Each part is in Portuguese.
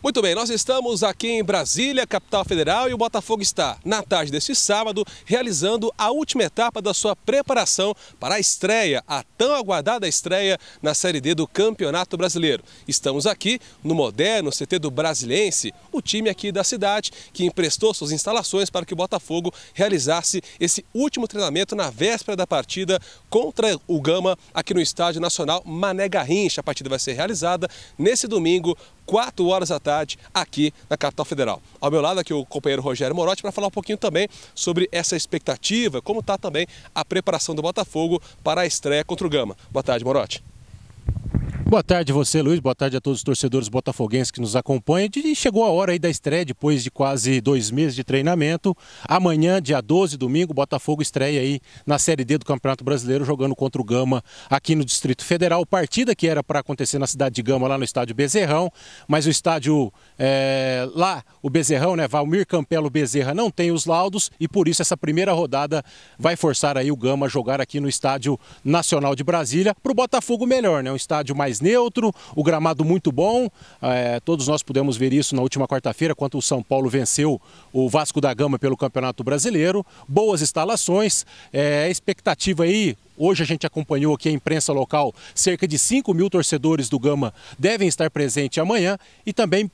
Muito bem, nós estamos aqui em Brasília, capital federal, e o Botafogo está, na tarde deste sábado, realizando a última etapa da sua preparação para a estreia, a tão aguardada estreia na Série D do Campeonato Brasileiro. Estamos aqui no moderno CT do Brasiliense, o time aqui da cidade que emprestou suas instalações para que o Botafogo realizasse esse último treinamento na véspera da partida contra o Gama aqui no Estádio Nacional Mané Garrincha. A partida vai ser realizada nesse domingo, 4 horas da tarde, aqui na capital federal. Ao meu lado aqui o companheiro Rogério Morotti para falar um pouquinho também sobre essa expectativa, como está também a preparação do Botafogo para a estreia contra o Gama. Boa tarde, Morotti. Boa tarde você, Luiz. Boa tarde a todos os torcedores botafoguenses que nos acompanham. E chegou a hora aí da estreia, depois de quase dois meses de treinamento. Amanhã, dia 12, domingo, Botafogo estreia aí na Série D do Campeonato Brasileiro, jogando contra o Gama aqui no Distrito Federal. Partida que era para acontecer na cidade de Gama, lá no estádio Bezerrão, mas o estádio é, lá, o Bezerrão, né, Valmir Campelo Bezerra, não tem os laudos e por isso essa primeira rodada vai forçar aí o Gama a jogar aqui no Estádio Nacional de Brasília. Para o Botafogo, melhor, né? Um estádio mais mais neutro, o gramado muito bom. É, todos nós pudemos ver isso na última quarta-feira, quando o São Paulo venceu o Vasco da Gama pelo Campeonato Brasileiro. Boas instalações, é, expectativa aí Hoje a gente acompanhou aqui a imprensa local, cerca de 5 mil torcedores do Gama devem estar presentes amanhã e também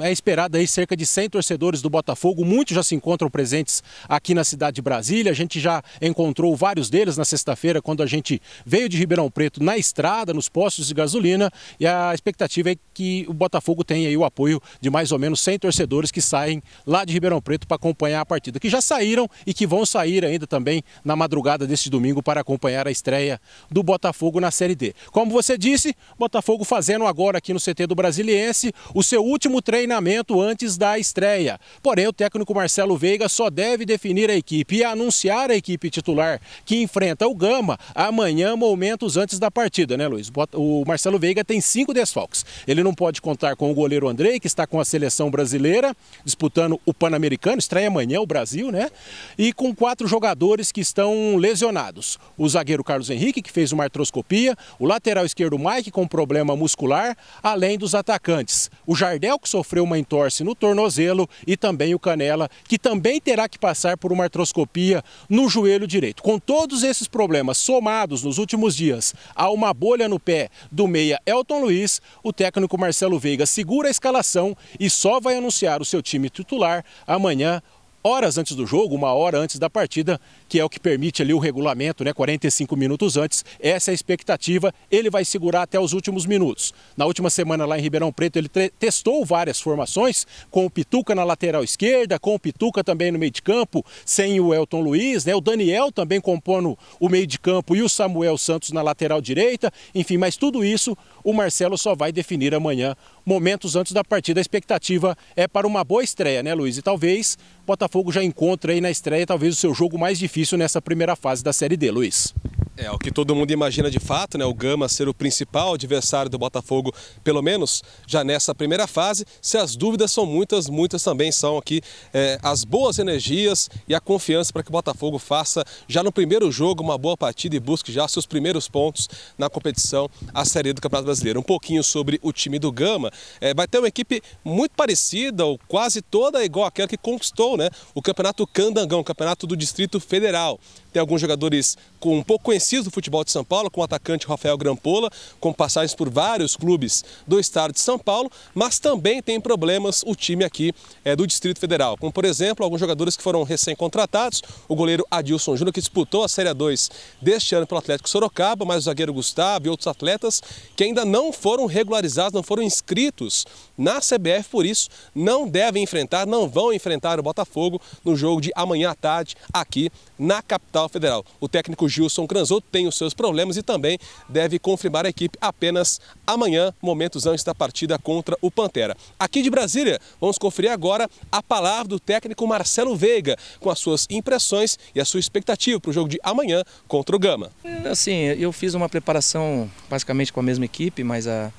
é esperado aí cerca de 100 torcedores do Botafogo, muitos já se encontram presentes aqui na cidade de Brasília, a gente já encontrou vários deles na sexta-feira quando a gente veio de Ribeirão Preto na estrada, nos postos de gasolina. E a expectativa é que o Botafogo tenha aí o apoio de mais ou menos 100 torcedores que saem lá de Ribeirão Preto para acompanhar a partida, que já saíram e que vão sair ainda também na madrugada deste domingo para acompanhar a estreia do Botafogo na Série D. Como você disse, Botafogo fazendo agora aqui no CT do Brasiliense o seu último último treinamento antes da estreia. Porém, o técnico Marcelo Veiga só deve definir a equipe e anunciar a equipe titular que enfrenta o Gama amanhã, momentos antes da partida, né, Luiz? O Marcelo Veiga tem cinco desfalques. Ele não pode contar com o goleiro Andrei, que está com a seleção brasileira, disputando o Pan-Americano, estreia amanhã o Brasil, né? E com quatro jogadores que estão lesionados. O zagueiro Carlos Henrique, que fez uma artroscopia, o lateral esquerdo Mike, com problema muscular, além dos atacantes. O Jardel, que sofreu uma entorse no tornozelo, e também o Canela, que também terá que passar por uma artroscopia no joelho direito. Com todos esses problemas somados nos últimos dias a uma bolha no pé do meia Elton Luiz, o técnico Marcelo Veiga segura a escalação e só vai anunciar o seu time titular amanhã horas antes do jogo, uma hora antes da partida, que é o que permite ali o regulamento, né? 45 minutos antes. Essa é a expectativa. Ele vai segurar até os últimos minutos. Na última semana lá em Ribeirão Preto, ele testou várias formações, com o Pituca na lateral esquerda, com o Pituca também no meio de campo, sem o Elton Luiz, né? O Daniel também compondo o meio de campo e o Samuel Santos na lateral direita. Enfim, mas tudo isso o Marcelo só vai definir amanhã, momentos antes da partida. A expectativa é para uma boa estreia, né, Luiz? E talvez o Botafogo já encontre aí na estreia talvez o seu jogo mais difícil nessa primeira fase da Série D, Luiz. É, o que todo mundo imagina de fato, né? O Gama ser o principal adversário do Botafogo, pelo menos já nessa primeira fase. Se as dúvidas são muitas, muitas também são aqui é, as boas energias e a confiança para que o Botafogo faça já no primeiro jogo uma boa partida e busque já seus primeiros pontos na competição, a Série do Campeonato Brasileiro. Um pouquinho sobre o time do Gama. É, vai ter uma equipe muito parecida, ou quase toda igual àquela que conquistou né, o Campeonato Candangão, o Campeonato do Distrito Federal. Tem alguns jogadores com um pouco conhecidos do futebol de São Paulo, com o atacante Rafael Grampola, com passagens por vários clubes do estado de São Paulo, mas também tem problemas o time aqui é, do Distrito Federal, como por exemplo alguns jogadores que foram recém-contratados, o goleiro Adilson Júnior, que disputou a Série 2 deste ano pelo Atlético Sorocaba, mas o zagueiro Gustavo e outros atletas que ainda não foram regularizados, não foram inscritos na CBF, por isso não devem enfrentar, não vão enfrentar o Botafogo no jogo de amanhã à tarde aqui na capital federal. O técnico Gilson Cranzot tem os seus problemas e também deve confirmar a equipe apenas amanhã, momentos antes da partida contra o Pantera. Aqui de Brasília, vamos conferir agora a palavra do técnico Marcelo Veiga, com as suas impressões e a sua expectativa para o jogo de amanhã contra o Gama. É, assim, eu fiz uma preparação basicamente com a mesma equipe, mas a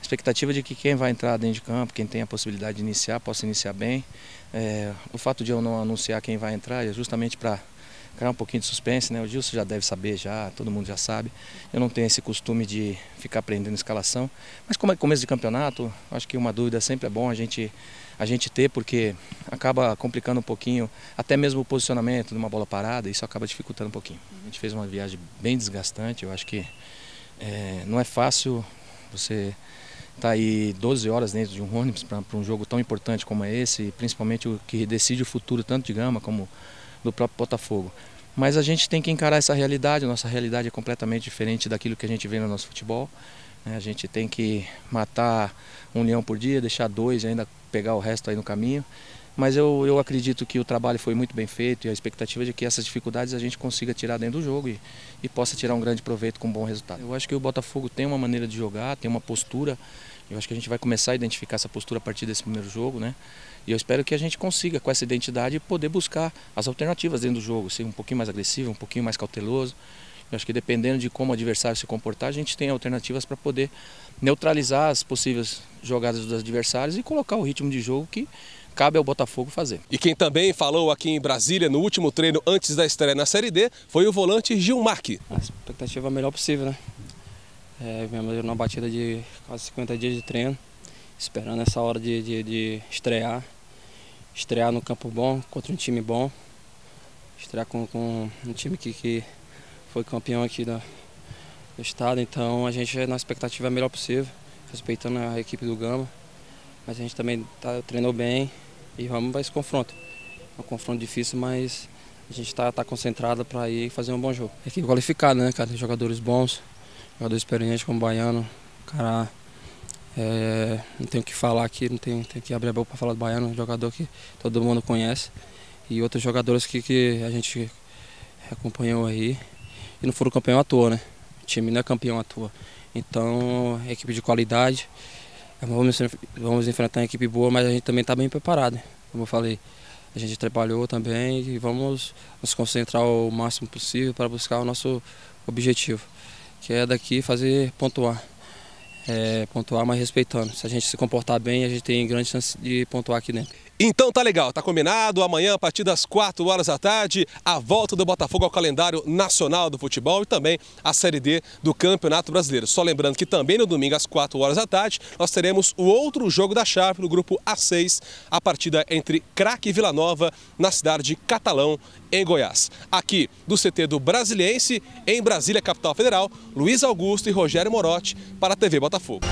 expectativa de que quem vai entrar dentro de campo, quem tem a possibilidade de iniciar, possa iniciar bem. É, o fato de eu não anunciar quem vai entrar é justamente para criar um pouquinho de suspense, né? O Gilson já deve saber já, todo mundo já sabe. Eu não tenho esse costume de ficar aprendendo escalação, mas como é começo de campeonato, acho que uma dúvida sempre é bom a gente a gente ter porque acaba complicando um pouquinho, até mesmo o posicionamento de uma bola parada, isso acaba dificultando um pouquinho. A gente fez uma viagem bem desgastante, eu acho que é, não é fácil você estar tá aí 12 horas dentro de um ônibus para um jogo tão importante como é esse, principalmente o que decide o futuro tanto de Gama como do próprio Botafogo. Mas a gente tem que encarar essa realidade, nossa realidade é completamente diferente daquilo que a gente vê no nosso futebol. Né? A gente tem que matar um leão por dia, deixar dois e ainda pegar o resto aí no caminho. Mas eu, eu acredito que o trabalho foi muito bem feito e a expectativa é de que essas dificuldades a gente consiga tirar dentro do jogo e, e possa tirar um grande proveito com um bom resultado. Eu acho que o Botafogo tem uma maneira de jogar, tem uma postura. Eu acho que a gente vai começar a identificar essa postura a partir desse primeiro jogo, né? E eu espero que a gente consiga, com essa identidade, poder buscar as alternativas dentro do jogo, ser um pouquinho mais agressivo, um pouquinho mais cauteloso. Eu acho que dependendo de como o adversário se comportar, a gente tem alternativas para poder neutralizar as possíveis jogadas dos adversários e colocar o ritmo de jogo que cabe ao Botafogo fazer. E quem também falou aqui em Brasília no último treino antes da estreia na Série D foi o volante Gilmarque. A expectativa é a melhor possível, né? É, viemos numa batida de quase 50 dias de treino, esperando essa hora de, de, de estrear estrear no campo bom, contra um time bom, estrear com, com um time que, que foi campeão aqui da, do estado, então a gente na expectativa é a melhor possível, respeitando a equipe do Gama, mas a gente também tá, treinou bem e vamos para esse confronto. É um confronto difícil, mas a gente está tá concentrado para ir fazer um bom jogo. Equipe qualificada, né, cara? Tem jogadores bons, jogadores experientes como o Baiano, cara é, não tenho o que falar aqui, não tenho, tenho que abrir a boca para falar do Baiano, um jogador que todo mundo conhece. E outros jogadores que, que a gente acompanhou aí e não foram campeão à toa, né? O time não é campeão à toa. Então, é equipe de qualidade. Vamos, vamos enfrentar uma equipe boa, mas a gente também está bem preparado, né? como eu falei. A gente trabalhou também e vamos nos concentrar o máximo possível para buscar o nosso objetivo, que é daqui fazer pontuar é, pontuar, mas respeitando. Se a gente se comportar bem, a gente tem grande chance de pontuar aqui dentro. Então tá legal, tá combinado. Amanhã, a partir das 4 horas da tarde, a volta do Botafogo ao calendário nacional do futebol e também a Série D do Campeonato Brasileiro. Só lembrando que também no domingo, às 4 horas da tarde, nós teremos o outro jogo da chave no grupo A6, a partida entre Craque e Vila Nova, na cidade de Catalão, em Goiás. Aqui do CT do Brasiliense, em Brasília, capital federal, Luiz Augusto e Rogério Morotti para a TV Botafogo.